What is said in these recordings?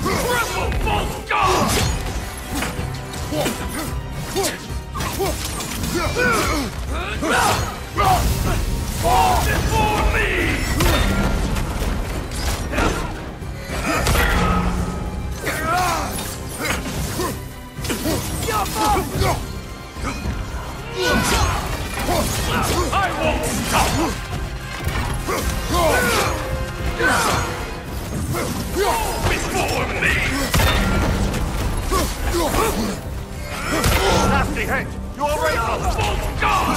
Cripple false god! Fall before me! I won't stop! Hit! You alright, brother? False god!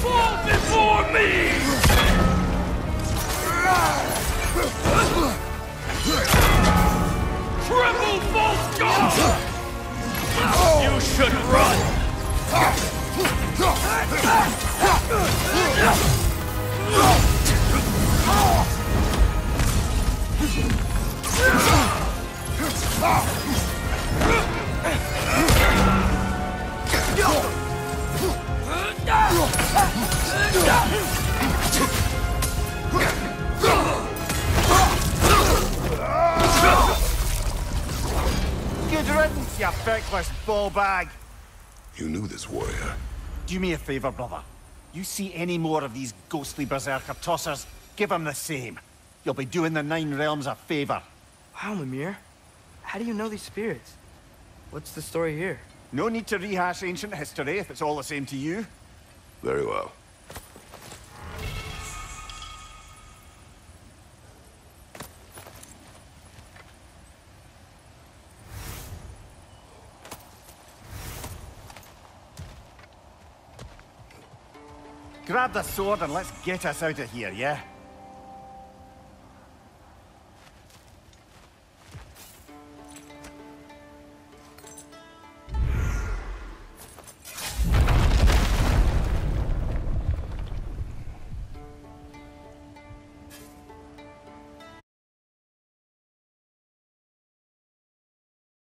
Fall before me! Triple false god! You should run! Good riddance, you feckless ball bag! You knew this warrior. Do me a favour, brother. You see any more of these ghostly berserker tossers, give them the same. You'll be doing the Nine Realms a favour. Wow, Mimir. How do you know these spirits? What's the story here? No need to rehash ancient history if it's all the same to you. Very well. Grab the sword and let's get us out of here, yeah?